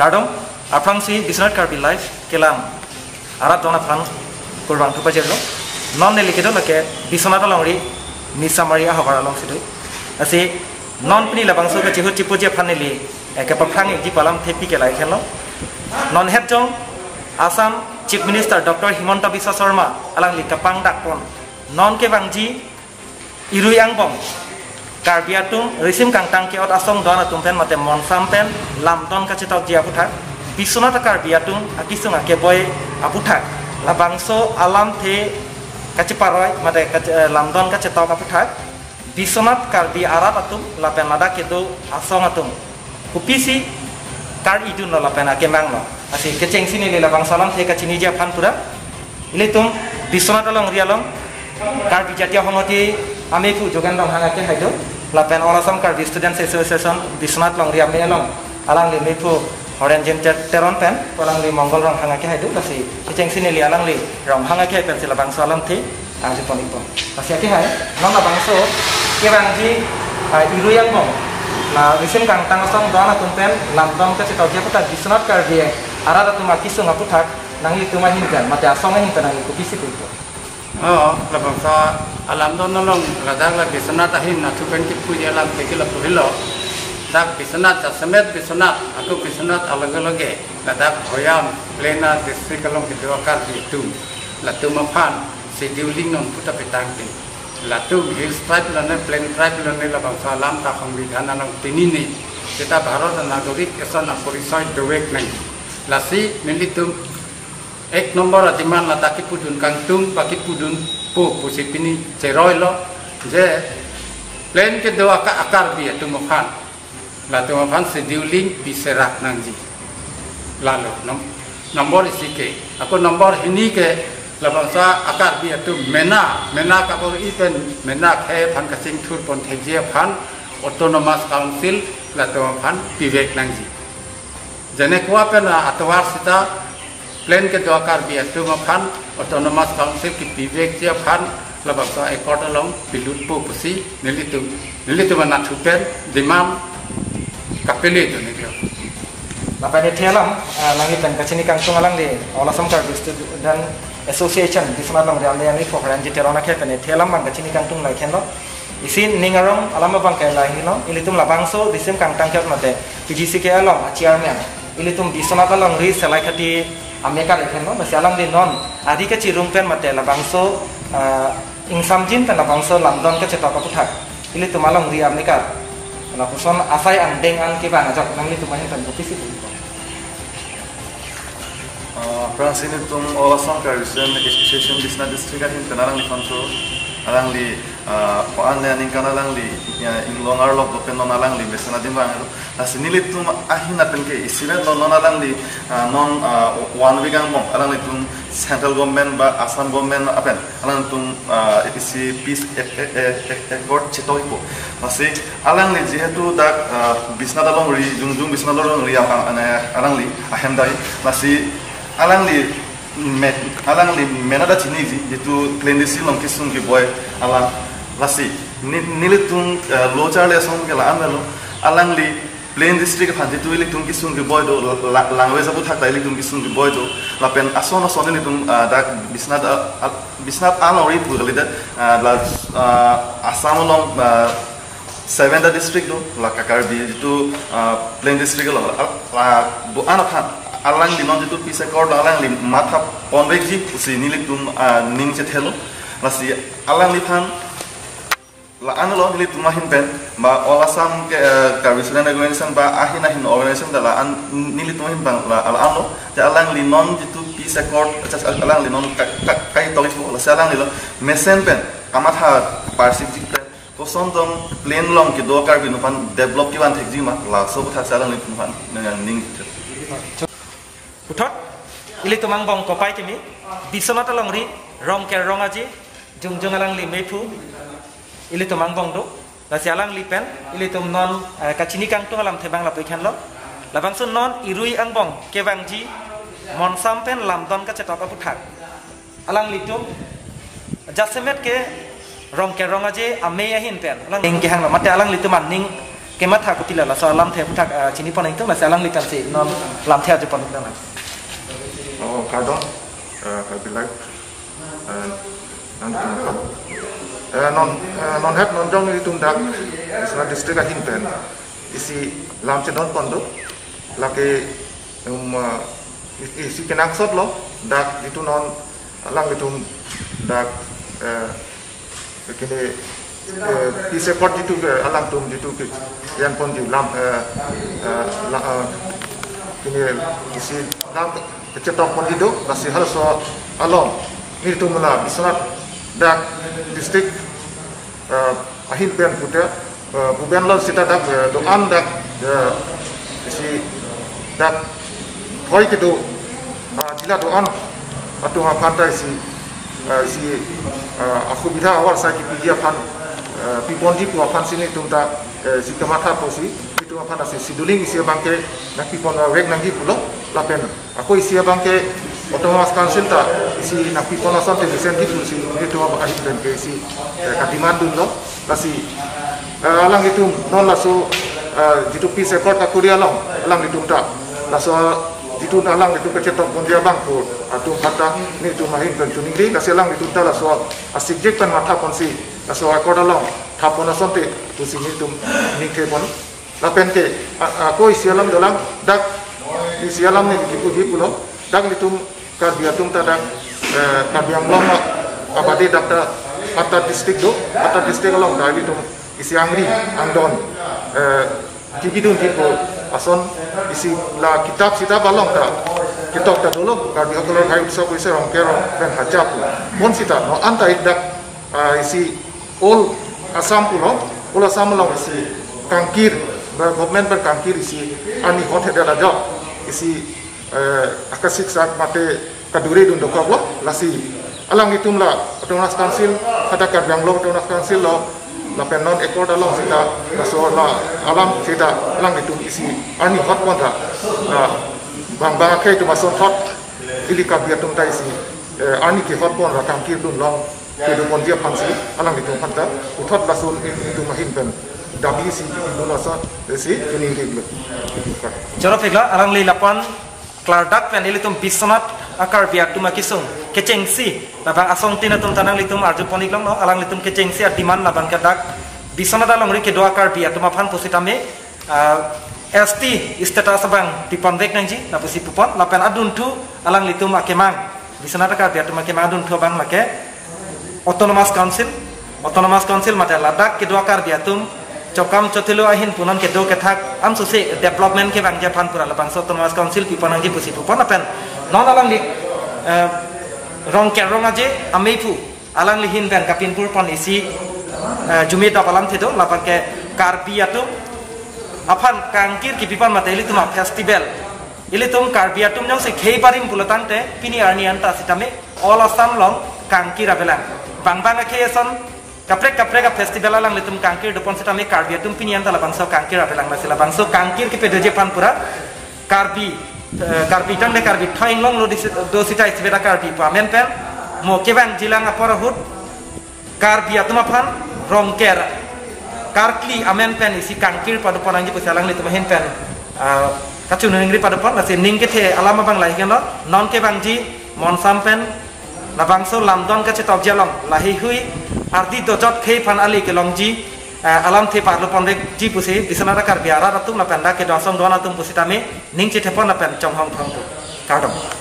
কাৰ্ডম আফ্ৰাংচি বিশ্বনাথ কাৰ্বি লাইফ কেলাম আৰাত দন আফ্ৰাং কৰবাং থোপা জেৰ নন নেলিখিত লোকে বিশ্বনাথ লাউৰি নিচামাৰিয়া হবাৰ লং চিটো আছে নন পিনি লাবাং চৌকে যিহু ত্ৰিপজি আফান নেলি একে পফ্ৰাং এক পালাম থেপি কেলাই খেল নন হেট জং Assam chief minister doctor Himanta Biswa Sarma Alang লিখা পাং ডাকপন নন কে বাং জি ইৰুয়াং বং কাৰ্বিয়া টুং ৰিচিম কাংটাং কেত আচং দন আতুম ফেন মতে মন চাম ফেন লাম দন কাছে তাও জিয়া পুঠাক বিশ্বনাথ কাৰ্বিয়া টুং আকিচুং আকে বয়ে আপুঠাক লাবাংচ আলাম থে কাছে পাৰয় মাতে লামদন কাছে তাও কাপুঠাক বিশ্বনাথ কাৰ্বি আৰাত আতুম লাপেন লাদা কেতু আচং আতুম কুপিচি কাৰ ইটো নলাপেন আকে মাং ন। আছে কেচেং চিনি লাবাং চালাম থে কাছে নিজিয়া ফান পুৰা। ইলে তুম বিশ্বনাথ অলং ৰিয়ালং কাৰ্বি জাতীয় সন্মতি আমি পু যোগান দং হাঙাকে হাইদো লাপেন অরাসাম কার স্টুডেন্টস এসোসিয়েশন বিশ্বনাথ লং রিয়া মে লং আলাং লি মেফু হরেন জেন তেরন পেন পলাং লি মঙ্গল রং হাঙাকে হাইদো লাসি কিচেং সিনেলি আলাং লি রং হাঙাকে হাই পেন সিলা বাংসো আলাম থি আং জি পনিক বং লাসি আকে হাই নং না বাংসো কে বাং জি ইরুয়াং বং na risim kang tang song dona tumpen lam dom ke sitau dia putak bisunat kar dia arada tuma kisu ngaputak nangi tuma hinkan mate asong hinkan nangi kupisi itu Oh, la bangsa alam don nolong. La dak la bisanat ahin na tupen ki puji alam ke la purilo dak bisanat ta semet bisanat aku bisanat la dak hoyam plena district along ki dua kar di tu la tu ma phan si diuling non puta petang tin la tu hill stripe la ne plain stripe la ne la bangsa alam ta khong bi dhana nang tini ni kita bharat nagorik esan na porisai dewek nang la si militum ek nomor atiman la taki pudun kangtung baki pudun pu pusi pini ceroi lo. Je plan ke doa ka akar bi tu mafan la tu mafan se diuling bi serak nangji lalu nom nomor isi ke. Aku nomor ini ke la bangsa akar bi tu mena mena ka bor ipen mena ke phan ka sing thur pon thejia phan autonomous council la tu mafan bivek nangji jene kwa pena atwar sita प्लेन के द्वाकार भी अतु मफान autonomous council की विवेक जे फान लबक तो एकॉर्ड अलोंग बिलुट पु पुसी निलितु निलितु मना थुपेन दिमाम kapele tu ni dia Lapan ni tialam langit dan kacini kang tungalang di olasam kar dan association di sana lang real yang ni fokaran ji terona ke pen tialam bang kacini kang tung lai ken lo isin ningarong alama bang kai lai lo ilitum labangso disim kang tang kyat mate PGC ke along chairman ilitum di sana lang ri selai khati Amerika lekhen no masih alam di non. Adi ke cirung pen mate la bangso jin pen la bangso London ke cetak apa putak ini tu malam di Amerika. La puson asai ang deng ang ke bang ajak nang itu banyak pen kopi sih Prang sini tum olasam karisem association di penarang di kontrol alang paan ne aning kana lang li inglong arlo ko pen non alang li besana dim bang la sinili tum ahin apen ke isile non non alang li non one week ang mong alang tum central government ba assam government apen alang tum epc peace accord chitoi ko masi alang li jehetu dak bisna dalong ri jung jung bisna dalong ri alang li ahem dai masi alang li alang li menada chini ji itu clandestine long kisung ki boy alang lasi nilitung lochar le song ke la amelo alang li plain district phan tu ili tung kisung ki boy do language abu thak ili tung kisung ki boy do la pen ason ason ni tung da bisnat bisnat alang ri pu gali da la asam long seven da district la kakar bi itu plain district lo la bu anak khan alang di non itu pisa kor alang di mata ponbek ji si nilik tum ning che thelo lasi alang li phan la an lo tum mahin pen ba ola sam ke karvisulan organization ba ahin ahin organization da la an nilik tum mahin bang la ala an lo ja alang li non itu pisa kor alang li non kai tolis lo la alang li lo mesen pen amatha parsik ji pen ko son dong plain long ki do kar bi no pan develop ki wan thek ji ma la so tha alang li tum pan ning uthot ili tumang bong kopai kimi bisonata longri rong ke rong aji jung jung alang li mepu ili tumang bong do la si alang li pen ili tum non kachini kang tu alam thebang la pekhan lo la bang sun non irui ang bong ke bang ji mon sam pen lam don ka chetok apu thak alang li tum jasemet ke rong ke rong aji ame ya hin pen alang ning ke hang la mate alang li tum an ning kemat ha kupila la so lam the putak chini pon itu la salang likan si non lam the ju pon itu na oh kardon karbi life nanti non non het non jong itu dak isra district ahin pen isi lam cedon pondok laki um isi kenak sot lo. Dak itu non lang itu dak kini di sekot itu alang tum itu yang pon di lam kini isi lam kecetok pon itu masih harus along. Itu mula bisnat dak distrik ahin pen putra buben lo sita dak do am dak isi dak thoi ke do jila do an atu ha pantai si si aku bida awal saya ki dia pan pipon di pu pan sini tumta si kamata posi itu nasi si duling isi bangke nak pipon rek nangi pulo lapen aku isi bangke otomas council ta isi nak pipon asan te disen di pu si itu apa ahit dan ke isi kadiman dun lo lasi alang itu non lasu jitu pi sekor tak kuria long alang itu tak lasu itu nalang itu kecetok pun dia bangku. Atau kata ni itu mahin dan tuning di kasi lang itu tak lasu asik jek kan mata pun si lasu akor dalam tapon asan te tu si ni itu ni ke pun lapen ke aku alam dalam dak isi alam ni dipu dipu lo dak itu kar biatum tak dak kar biang long abadi dak tak kata distrik do kata distrik long dak itu isi angri angdon kibidun tipo ason isi la kitab sita balong ta kitab ta dulu ka di akolor hai bisa bisa rong kero ben hajap mon sita no anta idak isi all asam pulo all asam long isi kangkir government ber kangkir isi ani hot heda raja isi akasik saat mate kadure dun dokwa lasi. Alang itumla Tonas Council kata yang lo Tonas Council lo la penon ekor dalam sita kaso la alam sita lang itu isi. Ani hot kontra bang bang ke itu masuk hot ili kabia tum ta isi. Ani ke hot pon rakam kir dun long ke do pon dia pansi alang itu kanta uthot lasun itu mahin pen. Dabi si itu masa si ini ini jorok pegla arang lapan klardak pen ili tum bisonat akar biak tuma kisung kecengsi labang asong tina tum tanang litum arju ponik long no alang litum kecengsi at diman labang kadak bisona dalong ri kedo akar biak tuma phan positame ST istata sabang di ponvek nangji na pusi pupon lapan adun tu alang litum akemang bisona akar biak tuma kemang adun tu bang make. Autonomous council autonomous council mate ladak kedo akar biak tum চকাম চতিলো আহিন পুনম কেতেও কেথাক আম সুসে development কে বাংজা ফান পুরালো পান সো তোমাস কাউন্সিল কি পনাং জি পুসি পুপন আপেন নন আলাং লি রং কেন রং আজে আমি ফু আলাং লিহিন ব্যান কাপিনপুর পান এসি জুমি দাবালাম থেদো লাপাকে কার বিয়াতু আফান কাঙ্কির কি বিপান মাতে এলি তোমা ফেস্টিভেল এলি তুম কার বিয়াতুম যাও সে খেই পারিম বুলতান্তে পিনি আর্নিয়ান্তা সিটামে অল আসাম লং কাঙ্কির আবেলাং বাং বাং খেয়েছন kaprek kaprek ka festival alang litum kangkir dopon sitame karbi atum pini anta lapang so kangkir abelang masila bang so kangkir ki pedoje pan pura karbi karbi tang de karbi thaing long lo do sita isbeda karbi pa men pen mo kebang jilang apara hut karbi atuma phan rongker karkli amen pen isi kangkir pada ponang ji pusalang ni tumahin pen kacu nengri pada pon nasi ning ke the alama bang lahi kan non ke bang ji mon sam pen la bang so lam don ka che tok jalong lahi hui ardi do jot khei phan ali ke long ji. Alam the par lo pondek ji pusi. Bisana kar biara ratum la penda ke dosong dona tum pusi tame ning che thepon la pen chong hong thong kadong